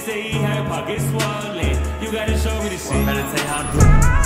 say he had a swollen. You gotta show me the shit. Well, meditate how to do